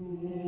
Lord.